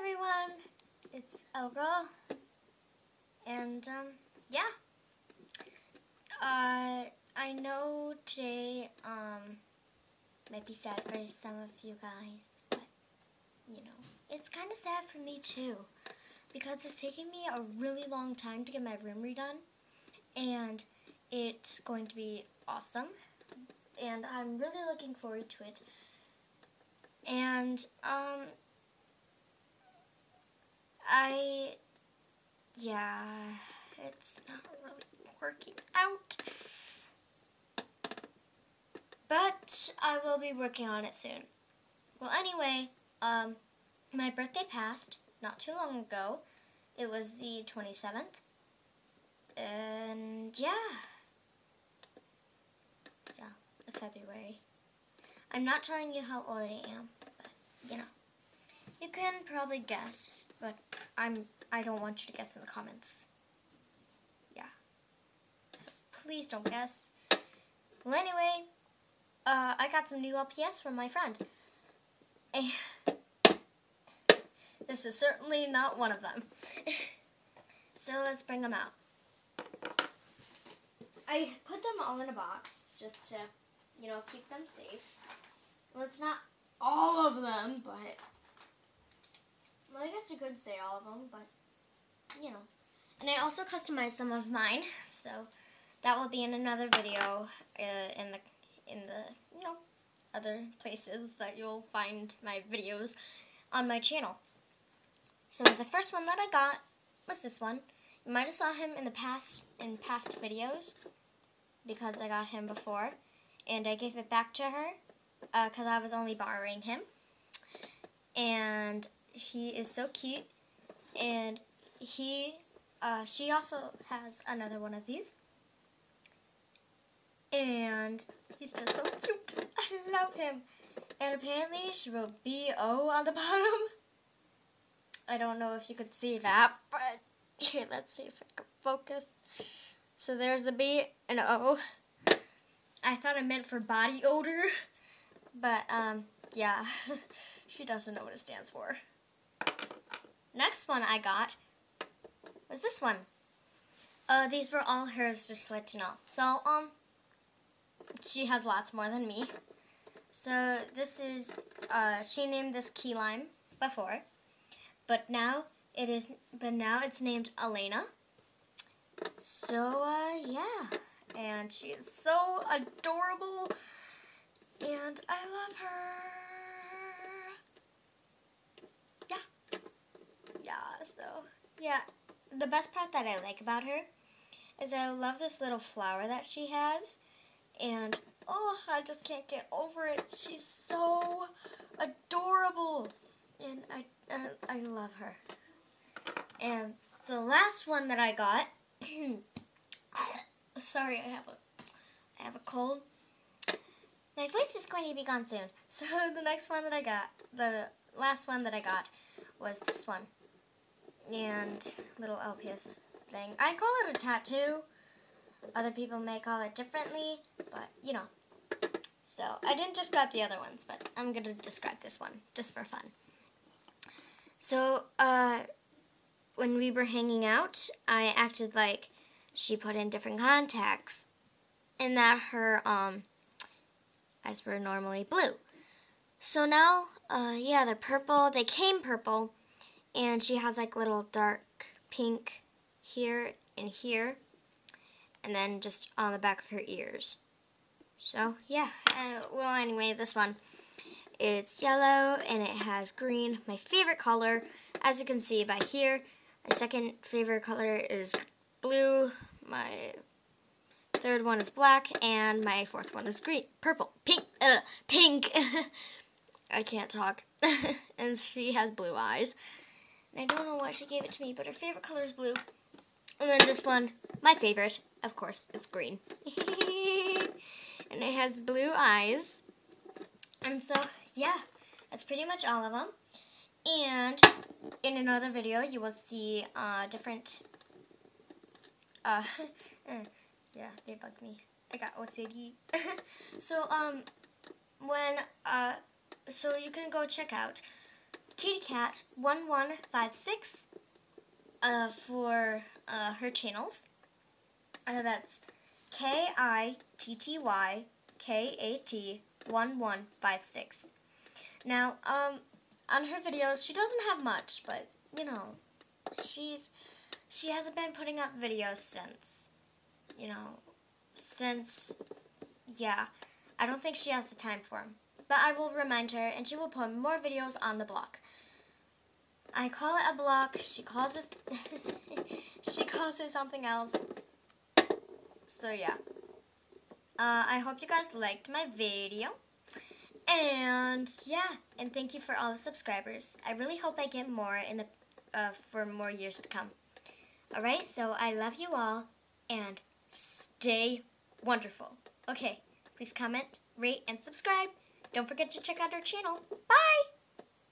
everyone, it's Elga, and um, yeah, uh, I know today um, might be sad for some of you guys, but you know, it's kind of sad for me too, because it's taking me a really long time to get my room redone, and it's going to be awesome, and I'm really looking forward to it, and um, I, yeah, it's not really working out. But I will be working on it soon. Well, anyway, um, my birthday passed not too long ago. It was the 27th. And yeah. So, February. I'm not telling you how old I am, but you know. You can probably guess, I'm I don't want you to guess in the comments. Yeah. So please don't guess. Well anyway, uh, I got some new LPS from my friend. And this is certainly not one of them. so let's bring them out. I put them all in a box just to, you know, keep them safe. Well, it's not all of them, but well, I guess you could say all of them, but you know. And I also customized some of mine, so that will be in another video uh, in the in the you know other places that you'll find my videos on my channel. So the first one that I got was this one. You might have saw him in the past in past videos because I got him before, and I gave it back to her because uh, I was only borrowing him. And he is so cute, and he, uh, she also has another one of these, and he's just so cute. I love him. And apparently she wrote B-O on the bottom. I don't know if you could see that, but here, let's see if I can focus. So there's the B and O. I thought it meant for body odor, but um, yeah, she doesn't know what it stands for. Next one I got was this one. Uh, these were all hers, just to let you know. So, um, she has lots more than me. So, this is, uh, she named this key lime before. But now, it is, but now it's named Elena. So, uh, yeah. And she is so adorable. And I love her. yeah, so, yeah, the best part that I like about her is I love this little flower that she has, and, oh, I just can't get over it. She's so adorable, and I, uh, I love her. And the last one that I got, sorry, I have a, I have a cold. My voice is going to be gone soon. So the next one that I got, the last one that I got was this one and little LPS thing. I call it a tattoo. Other people may call it differently, but you know. So I didn't describe the other ones, but I'm gonna describe this one just for fun. So uh, when we were hanging out, I acted like she put in different contacts, and that her um, eyes were normally blue. So now, uh, yeah, they're purple. They came purple and she has like little dark pink here and here. And then just on the back of her ears. So yeah. Uh, well anyway this one it's yellow and it has green my favorite color. As you can see by here my second favorite color is blue. My third one is black. And my fourth one is green purple pink uh, pink. I can't talk. And she has blue eyes and I don't know why she gave it to me, but her favorite color is blue. And then this one, my favorite, of course, it's green. and it has blue eyes. And so, yeah, that's pretty much all of them. And in another video, you will see uh, different, uh, yeah, they bug me. I got OCD. so, um, when, uh, so you can go check out Kitty Kat 1156 uh, for uh, her channels. Uh, that's K I T T Y K A T 1156. Now, um, on her videos, she doesn't have much, but you know, she's she hasn't been putting up videos since, you know, since yeah, I don't think she has the time for them. But I will remind her, and she will put more videos on the block. I call it a block. She calls it. she calls it something else. So yeah. Uh, I hope you guys liked my video. And yeah, and thank you for all the subscribers. I really hope I get more in the uh, for more years to come. All right, so I love you all and stay wonderful. Okay, please comment, rate, and subscribe. Don't forget to check out our channel. Bye!